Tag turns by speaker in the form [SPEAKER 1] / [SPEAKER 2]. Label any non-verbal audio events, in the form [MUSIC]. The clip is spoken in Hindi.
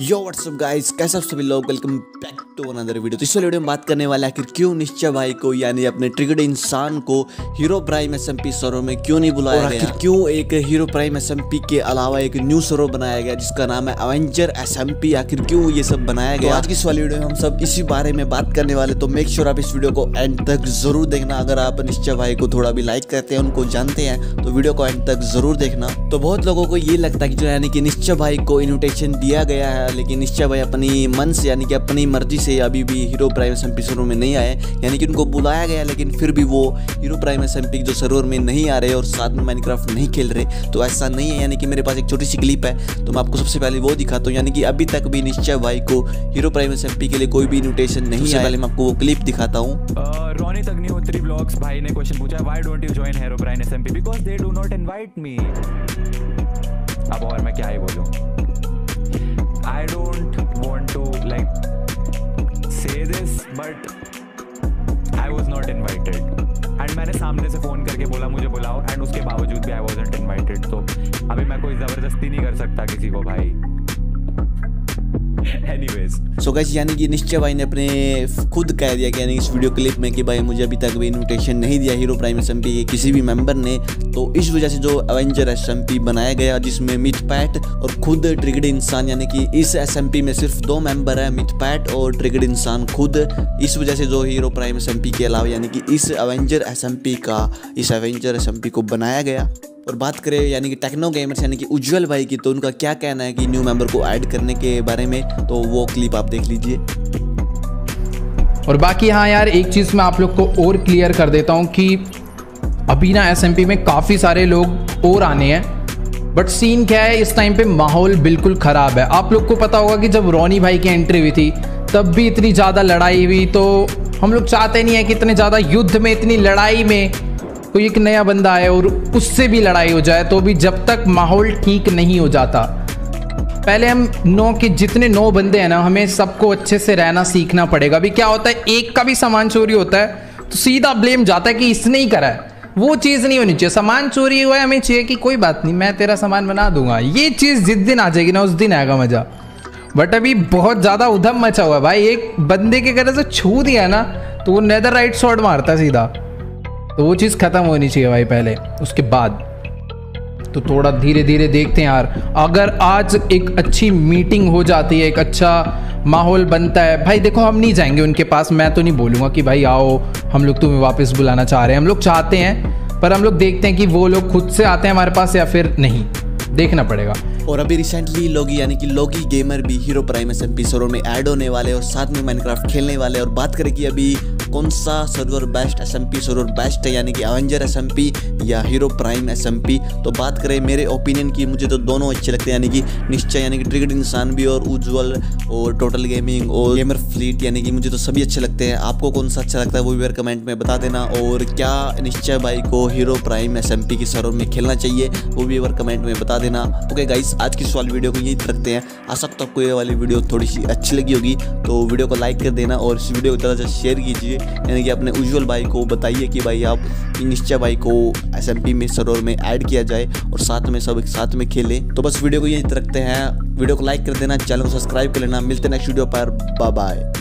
[SPEAKER 1] यो व्हाट्सअप गाइस कैसे आप सभी लोग? Welcome back to another video तो इस वाले वीडियो में बात करने वाला है कि क्यों निश्चय भाई को यानी अपने ट्रिगर्ड इंसान को हीरो प्राइम एसएमपी सरों में क्यों नहीं बुलाया गया? आखिर क्यों एक हीरो प्राइम एसएमपी के अलावा एक न्यू सरो बनाया गया जिसका नाम है अवेंजर एसएमपी आखिर क्यों ये सब बनाया गया? तो आज की इस वाली वीडियो में हम सब इसी बारे में बात करने वाले तो मेक श्योर आप इस वीडियो को एंड तक ज़रूर देखना। अगर आप निश्चय भाई को थोड़ा भी लाइक करते हैं उनको जानते हैं तो वीडियो को एंड तक ज़रूर देखना। तो बहुत लोगों को ये लगता है कि जो यानी कि निश्चय भाई को इन्विटेशन दिया गया है लेकिन निश्चय भाई अपनी मन से यानी कि अपनी मर्ज़ी से अभी भी हीरो प्राइम एस एम में नहीं आए। यानी कि उनको बुलाया गया लेकिन फिर भी वो हीरो प्राइम एस जो सर्वर में नहीं आ रहे और साथ में माइनक्राफ्ट नहीं खेल रहे। तो ऐसा नहीं है यानी कि मेरे पास एक छोटी सी क्लिप है तो मैं आपको सबसे पहले वो दिखाता हूँ। यानी कि अभी तक भी निश्चय भाई को हीरो प्राइम एस के लिए कोई भी इन्विटेशन नहीं है पहले मैं आपको वो क्लिप दिखाता हूँ।
[SPEAKER 2] रोनित अग्निहोत्री ब्लॉग्स भाई ने क्वेश्चन पूछा why don't you join Hero Prime SMP because they do not invite me अब और मैं क्या ही बोलूँ? Say but I was not invited and मैंने सामने से फ़ोन करके बोला, मुझे बुलाओ. एंड उसके बावजूद भी आई वॉज़ नॉट इन्वाइटेड तो अभी मैं कोई ज़बरदस्ती नहीं कर सकता किसी को, भाई। [LAUGHS]
[SPEAKER 1] सो गैस यानी कि निश्चय भाई ने अपने खुद कह दिया कि यानी इस वीडियो क्लिप में कि भाई मुझे अभी तक भी इनविटेशन नहीं दिया हीरो प्राइम एस के किसी भी मेंबर ने। तो इस वजह से जो अवेंजर एस बनाया गया, जिसमें मिथ पैट और खुद ट्रिगड इंसान यानी कि इस एसएमपी में सिर्फ़ दो मेंबर है मिथ पैट और ट्रिगड इंसान खुद। इस वजह से जो हीरो प्राइम एस के अलावा, यानी कि इस अवेंजर एस का, इस अवेंजर एस को बनाया गया। और बात करें, यानी कि टेक्नो गेमर्स यानी कि उज्जवल भाई की तो उनका क्या कहना है कि न्यू मेंबर को ऐड करने के बारे में? तो वो क्लिप आप देख लीजिए।
[SPEAKER 3] और बाकी हाँ यार, एक चीज़ मैं आप लोग को और क्लियर कर देता हूँ कि अभी ना एसएमपी में काफ़ी सारे लोग और आने हैं बट सीन क्या है, इस टाइम पे माहौल बिल्कुल ख़राब है। आप लोग को पता होगा कि जब रोनी भाई की एंट्री हुई थी, तब भी इतनी ज़्यादा लड़ाई हुई तो हम लोग चाहते नहीं है कि इतने ज़्यादा युद्ध में, इतनी लड़ाई में कोई एक नया बंदा आए और उससे भी लड़ाई हो जाए तो भी जब तक माहौल ठीक नहीं हो जाता। पहले हम नौ के जितने नौ बंदे हैं ना, हमें सबको अच्छे से रहना सीखना पड़ेगा। अभी क्या होता है, एक का भी सामान चोरी होता है तो सीधा ब्लेम जाता है कि इसने ही करा है। वो चीज़ नहीं होनी चाहिए। सामान चोरी हुआ है, हमें चाहिए कि कोई बात नहीं, मैं तेरा सामान बना दूँगा। ये चीज़ जिस दिन आ जाएगी ना, उस दिन आएगा मज़ा। बट अभी बहुत ज़्यादा उधम मचा हुआ है भाई। एक बंदे के घर से छू दिया ना तो वो नेदर राइट शॉट मारता है सीधा। तो वो चीज़ ख़त्म होनी चाहिए भाई पहले, उसके बाद। तो थोड़ा धीरे धीरे देखते हैं यार। अगर आज एक अच्छी मीटिंग हो जाती है, एक अच्छा माहौल बनता है, भाई देखो हम नहीं जाएँगे उनके पास। मैं तो नहीं बोलूँगा कि भाई आओ, हम लोग तुम्हें वापस बुलाना चाह रहे हैं। हम लोग चाहते हैं, पर हम लोग देखते हैं कि वो लोग खुद से आते हैं हमारे पास या फिर नहीं। देखना पड़ेगा।
[SPEAKER 1] और अभी रिसेंटली लोगी यानी कि लोगी गेमर भी हीरो प्राइम एस एम में ऐड होने वाले और साथ में माइनक्राफ्ट खेलने वाले और बात करें कि अभी कौन सा server best SMP server best है, यानी कि एवेंजर एस या हीरो प्राइम एसएमपी तो बात करें मेरे ओपिनियन की, मुझे तो दोनों अच्छे लगते हैं, यानी कि निश्चय, यानी कि ट्रिगड इंसान भी और उज्जवल और टोटल गेमिंग और गेमर फ्लीट यानी कि मुझे तो सभी अच्छे लगते हैं। आपको कौन सा अच्छा लगता है वो भी कमेंट में बता देना। और क्या निश्चय भाई को हीरो प्राइम एस की सर्वर में खेलना चाहिए, वो भी कमेंट में बता देना। ओके गाइस आज की सवाल वीडियो को यही रखते हैं। आशा तो आपको ये वाली वीडियो थोड़ी सी अच्छी लगी होगी तो वीडियो को लाइक कर देना और इस वीडियो को ज़्यादा से शेयर कीजिए। यानी कि अपने उज्जवल भाई को बताइए कि भाई आप निश्चय भाई को एस में सरोवर में ऐड किया जाए और साथ में सब एक साथ में खेले। तो बस वीडियो को यही रखते हैं। वीडियो को लाइक कर देना चैनल को सब्सक्राइब कर लेना। मिलते नेक्स्ट वीडियो पर। बाय